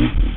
Mm-hmm.